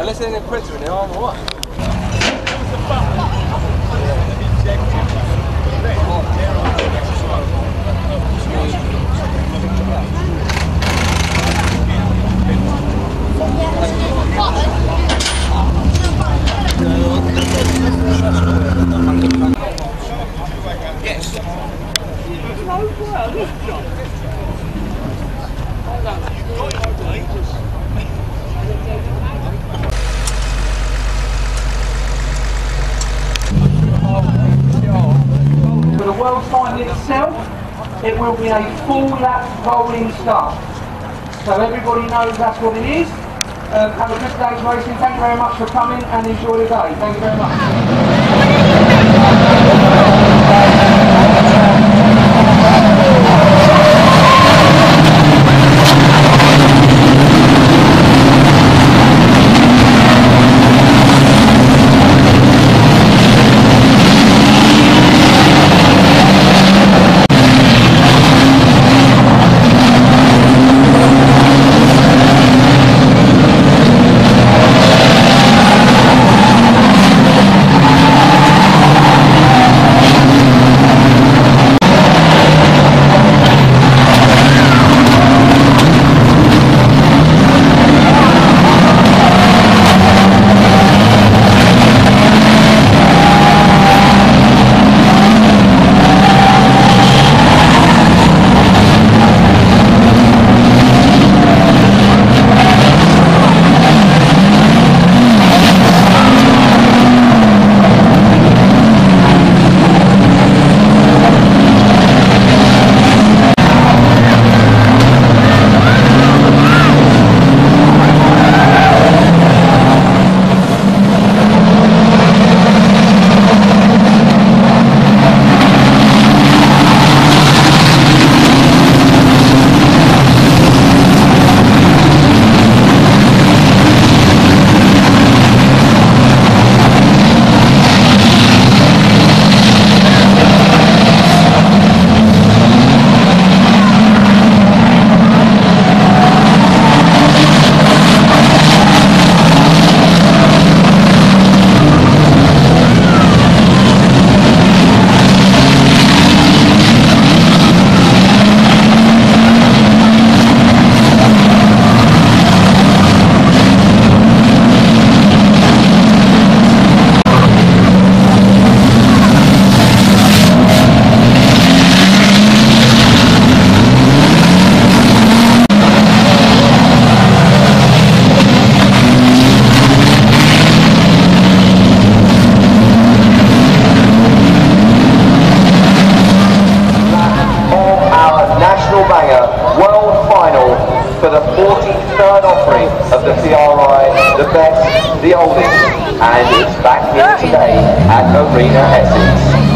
Unless there's a predator in there, I'm alright. For itself, it will be a full lap rolling start. So everybody knows that's what it is. Um, have a good day's racing. Thank you very much for coming and enjoy the day. Thank you very much. And it's back here today at Arena Essex.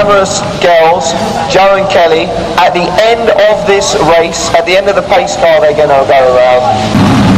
Glamorous girls, Joe and Kelly. At the end of this race, at the end of the pace car, they're going to go around.